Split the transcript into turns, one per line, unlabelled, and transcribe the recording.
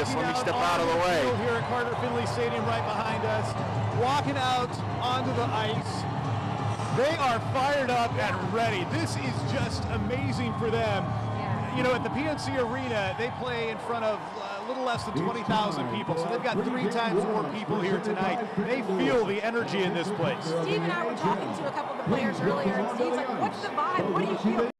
just let me step out of the way.
Here at Carter Finley Stadium, right behind us, walking out onto the ice. They are fired up and ready. This is just amazing for them. You know, at the PNC Arena, they play in front of a little less than 20,000 people, so they've got three times more people here tonight. They feel the energy in this place.
Steve and I were talking to a couple of the players earlier, and Steve's like, "What's the vibe? What do you feel?"